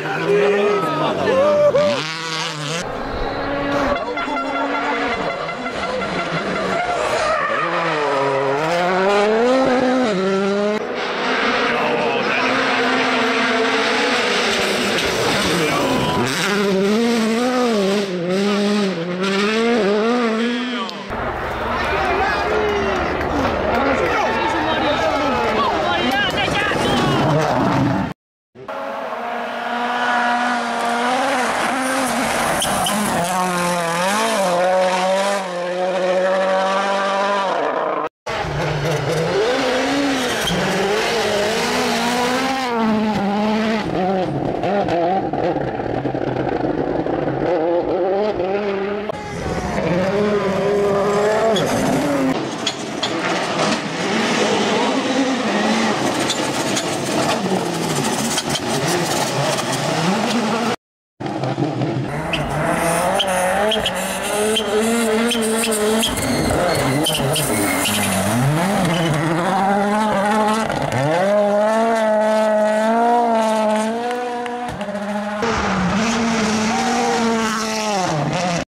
¡Ya, ya, ya!